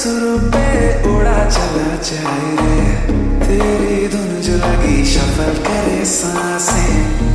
सुरों पे उड़ा चला जाए। रे तेरी धुन जो लगी शफल करे साँसें।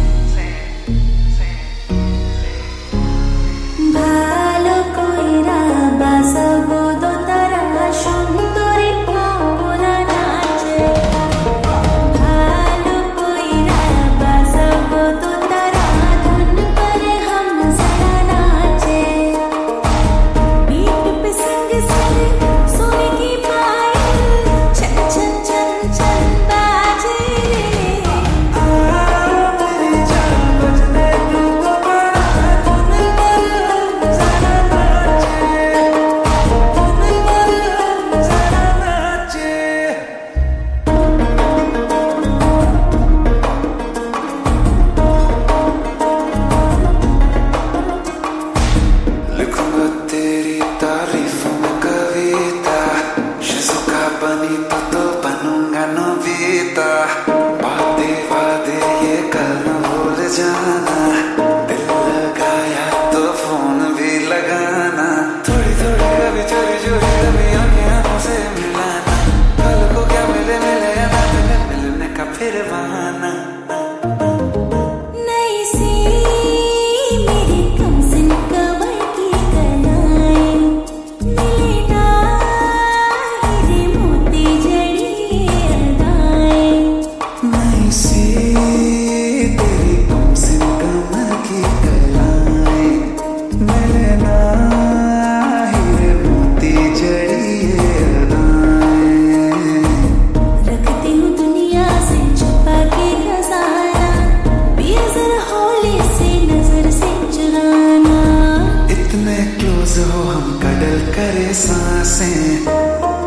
Panito to panunga novita. Baate baate ye kal na bhul jana जो हो हम कडल करे साँसें।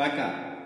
Vai cá.